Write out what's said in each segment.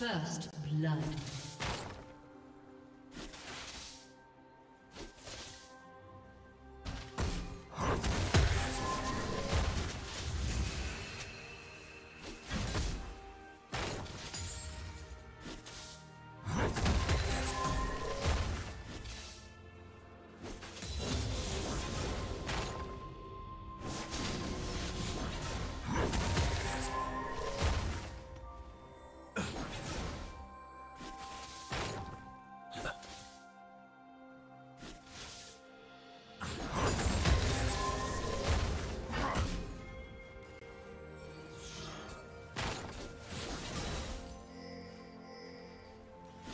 First blood.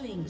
Killing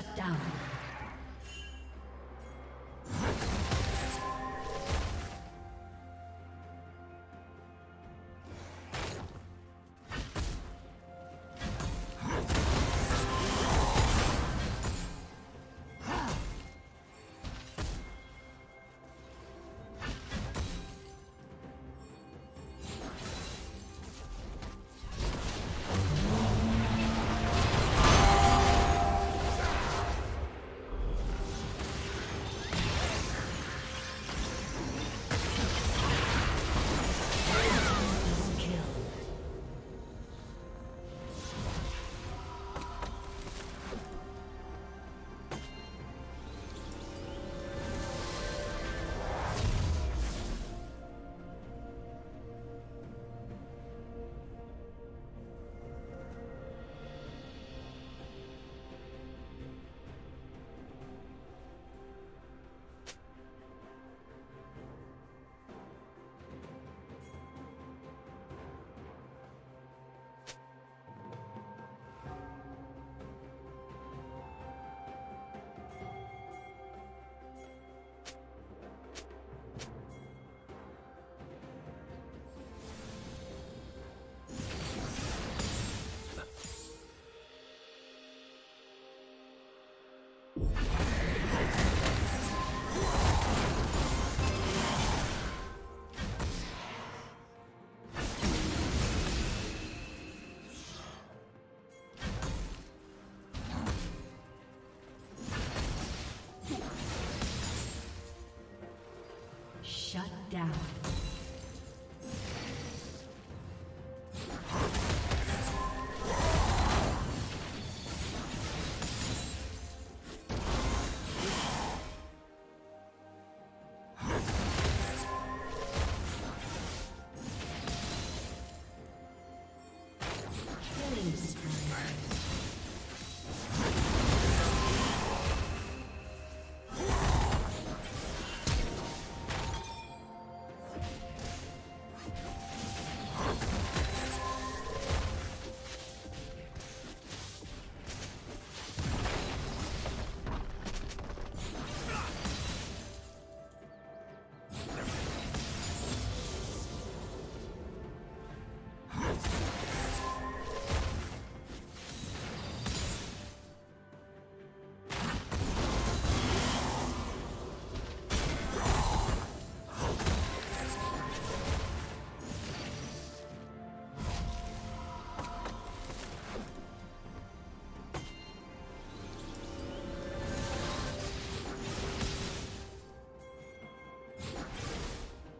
Shut down. Down.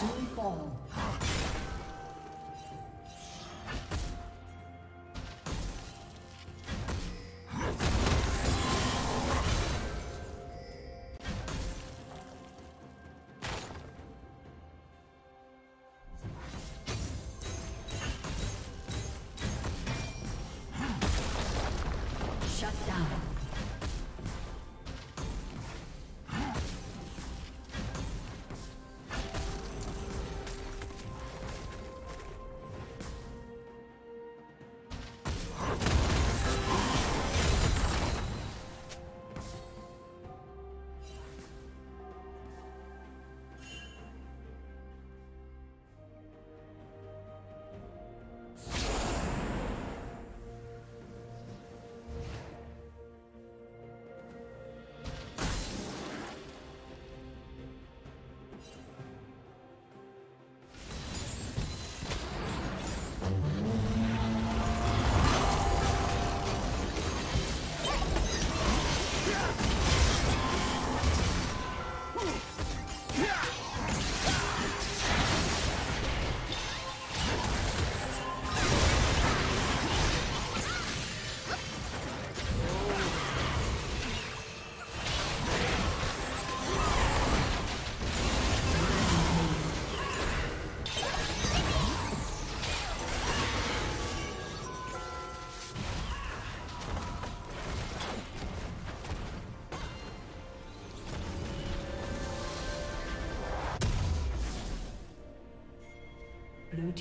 soon fall.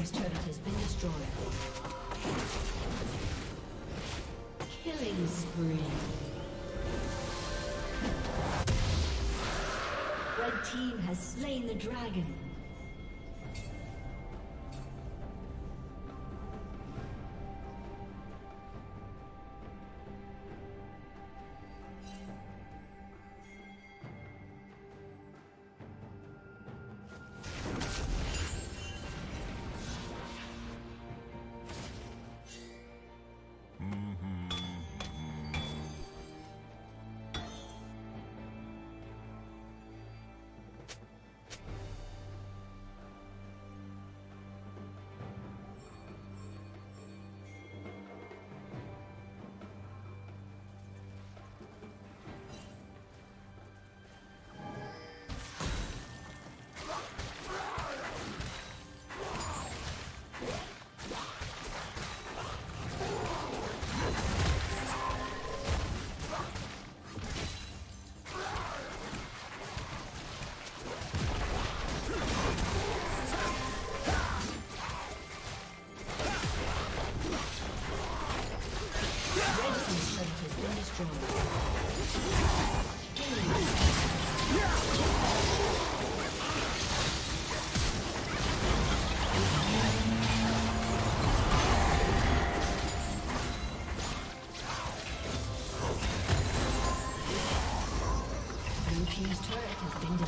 Team's turret has been destroyed. Killing spree. Red team has slain the dragon.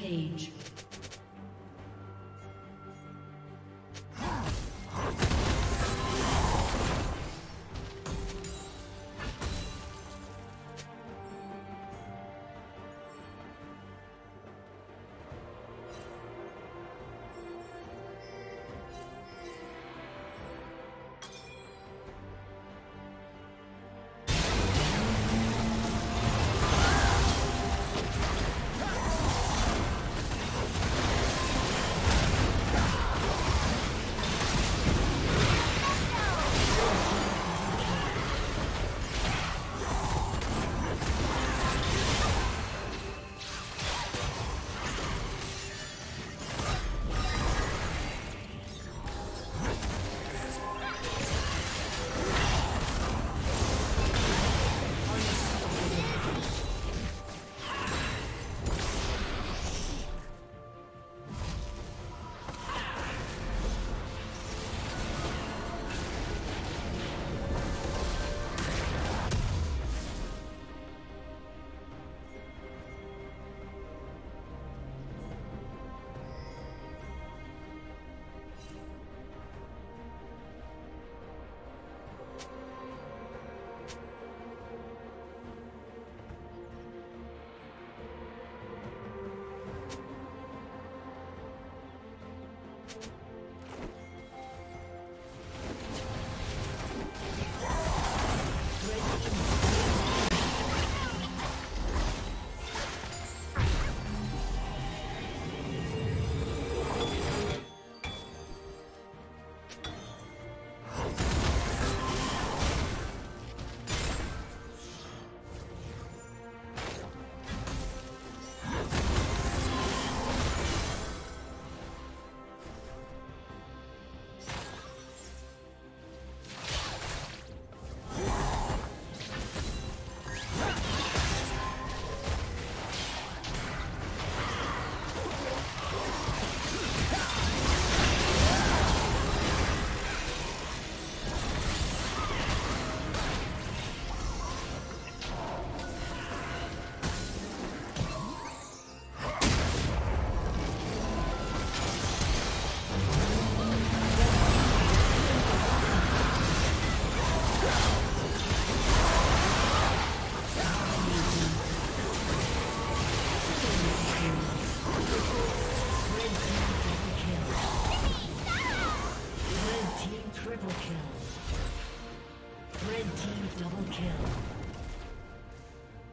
Rampage.